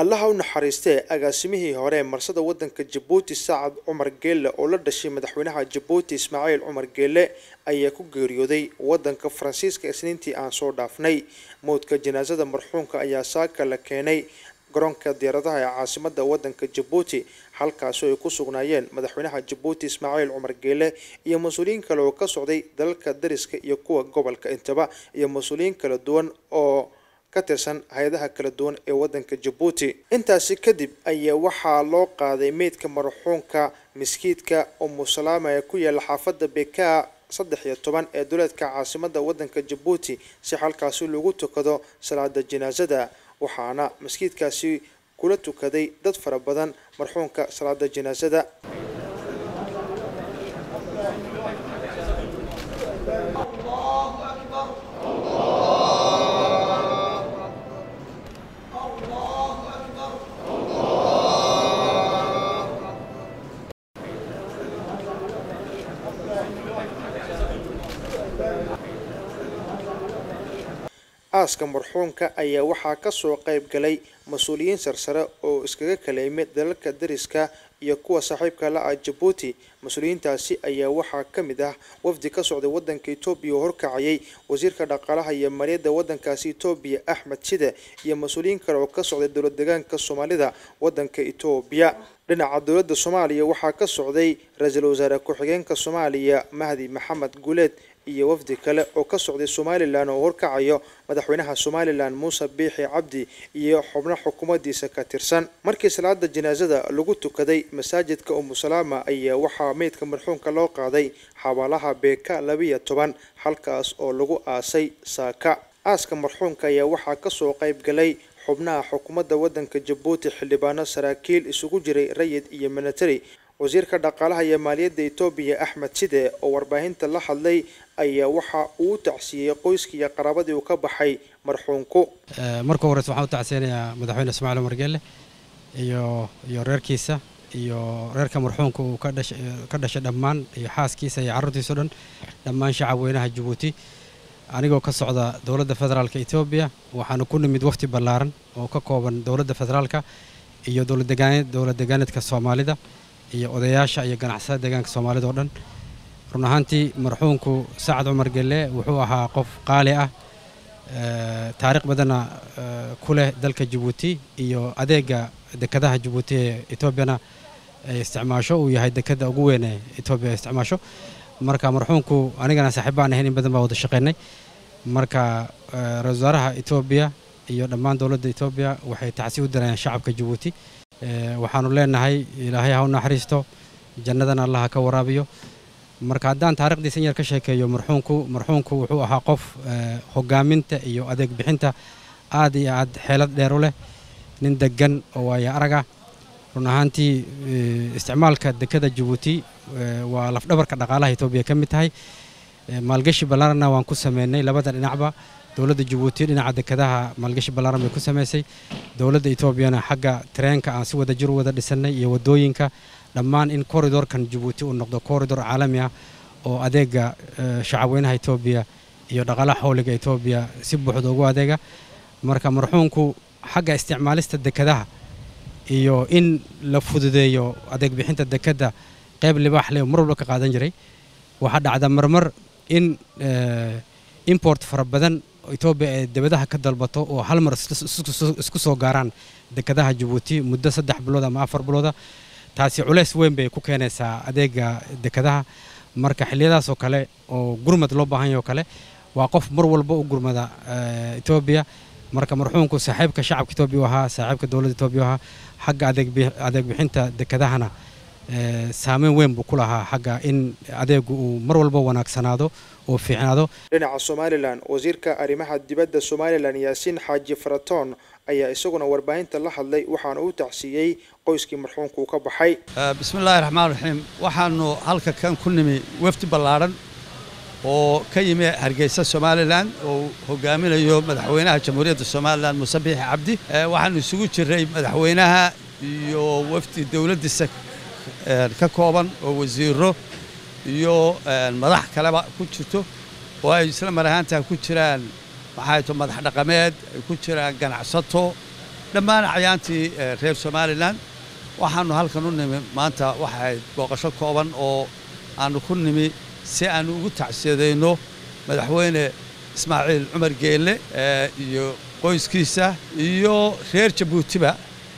allaha u naxariistee agaasimihii hore marsada wadanka jabuuti sacad cumar geelle oo la dhashay madaxweynaha jabuuti ismaaciil cumar geelle ayaa ku geeriyooday wadanka faransiiska isniintii aan soo dhaafnay. Mowdka janaasada marxuumka ayaa saaka la keenay garoonka diyaaradaha ee caasimada wadanka jabuuti halkaasoo ay ku sugnaayeen madaxweynaha jabuuti ismaaciil cumar geelle iyo mas'uuliyiin kale oo ka socday dalalka dariska iyo kuwa gobolka intaba iyo mas'uuliyiin kala duwan oo ka tirsan hay'adaha kala duwan ee wadanka jabuuti intaasi kadib ayaa waxaa loo qaaday meydka marxuumka miskiidka umusalaama ee ku yaalla xaafada bekaa saddex iyo toban ee duleedka caasimada wadanka jabuuti si halkaasi lagu tukado salaada janaasada waxaana maskiidkaasi kula tukaday dad fara badan marxuumka salaada janaasada aaska marxuumka ayaa waxaa kasoo qayb galay mas-uuliyiin sarsare oo iskaga kala yimid dalalka dariska iyo kuwa saaxiibka la ah jabuuti mas-uuliyiintaasi ayaa waxaa ka mid ah wafdi ka socday wadanka etoobiya oo horkacayay wasiirka dhaqaalaha iyo maaliyadda wadankaasi etoobiya axmed shide iyo mas-uuliyiin kale oo ka socday dowlad deegaanka soomaalida wadanka etoobiya dhinaca dowladda soomaaliya waxaa ka socday ra'iisul wasaare ku-xigeenka soomaaliya mahdi maxamed guuleed iyo wafdi kale oo ka socday somalilan oo horkacayo madaxweynaha somalilan muuse biixi cabdi iyo xubno xukuumaddiisa ka tirsan. Markii salaada janaasada lagu tukaday masaajidka umusalaama ayaa waxaa meydka marxuumka loo qaaday xabaalaha beeka labiyo toban halkaas oo lagu aasay saaka. Aaska marxuumka ayaa waxaa ka soo qayb galay xubnaha xukuumadda wadanka jabuuti xildhibaano saraakiil isugu jiray rayid iyo military. Wasiirka dhaqaalaha iyo maaliyadda etoobiya axmed side oo warbaahinta la hadlay ayaa waxa uu tacsiiyey qoyskii iyo qaraabadii uu ka baxay marxuumku marka horeyse waxaan u tacsiyanayaa madaxweyne ismaaciil umar geelle iyo iyo reerkiisa iyo reerka marxuumka uu ka dhashay dhammaan iyo xaaskiisa iyo carruurtiisa o dhan dhammaan shacab weynaha jabuuti anigoo ka socda dowladda federaalka etoobiya waxaanu ku nimid wafti ballaaran oo ka kooban dowladda federaalka iyo dowlad degaaneedka soomaalida iyo odayaasha iyo ganacsada deegaanka soomaalida oo dhan. Run ahaantii marxuumku sacad cumar gelle wuxuu ahaa qof qaali ah taariikh badanna ku leh dalka jabuuti iyo adeega dekadaha jabuuti ee etoobiyana ay isticmaasho. Uu yahay dekada ugu weyn ee etoobiya ay isticmaasho marka marxuumku anigana saaxiibbaan ahayn in badan baa wada shaqaynay. Marka ra'isul wasaaraha etoobiya iyo dhammaan dowladda etoobiya waxay tacsi u dirayaan shacabka jabuuti waxaanu leenahay ilaahay ha u naxariisto jannadana allah ha ka waraabiyo. Marka haddaan taarikhdiisa in yar ka sheekeeyo marxuumku marxuumku wuxuu ahaa qof hogaaminta iyo adeeg bixinta aad iyo aad xeelad dheer u leh nin degan oo waaya araga run ahaantii isticmaalka dekada jabuuti waa lafdhabarka dhaqaalaha etoobiya ka mid tahay. Maalgashi ballaarana waan ku sameynay labada dhinacba. Dowladda jabuuti dhinaca dekadaha maalgashi ballaaran bay ku samaysay dowladda etoobiyana xagga tareenka aan si wada jir wada dhisanay iyo waddooyinka dhammaan in koridorkan jabuuti uu noqdo koridor caalami ah oo adeega shacabweynaha etoobiya iyo dhaqaalaha xawliga etoobiya si buuxda ugu adeega. Marka marxuumku xagga isticmaalista dekadaha iyo in la fududeeyo adeeg bixinta dekadda qayb libaax leh mar walba ka qaadan jiray. Waxaa dhacda marmar in import fara badan etoobiya ee debadaha ka dalbato oo hal mar isku soo gaaraan dekadaha jabuuti muddo saddex bilood ama afar bilooda taasi culeys weyn bay ku keenaysaa adeega dekadaha marka xilliyadaasoo kale oo gurmad loo baahan yaho kale waa qof mar walba u gurmada etoobiya marka marxuumku saaxiibka shacabka etoobiya ahaa saaxiibka dowladda etoobiya ahaa xagga adeeg bixinta dekadahana saameyn weyn buu ku lahaa xagga in adeegu uu mar walba wanaagsanaado oo fiicnaado. Dhinaca somalilan wasiirka arrimaha dibadda somalilan yaasiin xaaji faratoon ayaa isaguna warbaahinta la hadlay waxaana uu tacsiiyey qoyskii marxuumka uu ka baxay. Bismillaahi raxmaan raxiim waxaanu halka kan ku nimi wafdi ballaadhan oo ka yimi hargeysa somalilan oo hogaaminayo madaxweynaha jamhuuriyadda somalilan muuse cabdi. Waxaanu isugu jiray madaxweynaha iyo wafdi dowladdiisa ka kooban oo wasiiro iyo madax kaleba ku jirto. Oo ay isla mar ahaantaa ku jiraan maxay to madax dhaqameed ay ku jiraan ganacsato dhammaan acyaantii reer somalilan waxaannu halkan u nimi maanta waxay booqasho kooban oo aannu ku nimi si aannu ugu tacsiyadayno madaxweyne ismaaciil cumar geelle iyo qoyskiisa iyo reer jabuutiba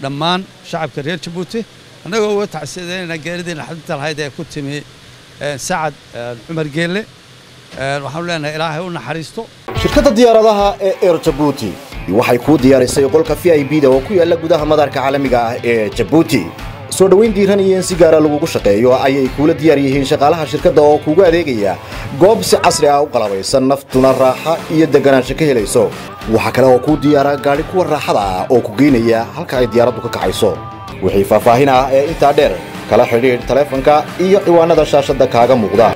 dhammaan shacabka reer jabuuti annagoo uga tacsiyadaynayna geeridii naxdinta lahayd ee ku timi sacad cumar geelle. Waxaanu leenahay ilaahay u naxariisto. Shirkadda diyaaradaha ee eer jabuuti waxay kuu diyaarisay qolka v i b da oo ku yaalla gudaha madaarka caalamiga ah ee jabuuti soo dhowayn diiran iyo in si gaara lagugu shaqeeyo ayay kuula diyaar yihiin shaqaalaha shirkadda oo kuugu adeegaya goob si casri ah u qalabaysan naftuna raaxa iyo deganaansho ka helayso. Waxaa kale oo kuu diyaara gaadhi kuwa raaxada ah oo ku geynaya halka ay diyaaraddu ka kacayso. Wixii faahfaahin ah ee intaa dheer kala xidhiidh taleefanka iyo ciwaanada shaashadda kaaga muuqda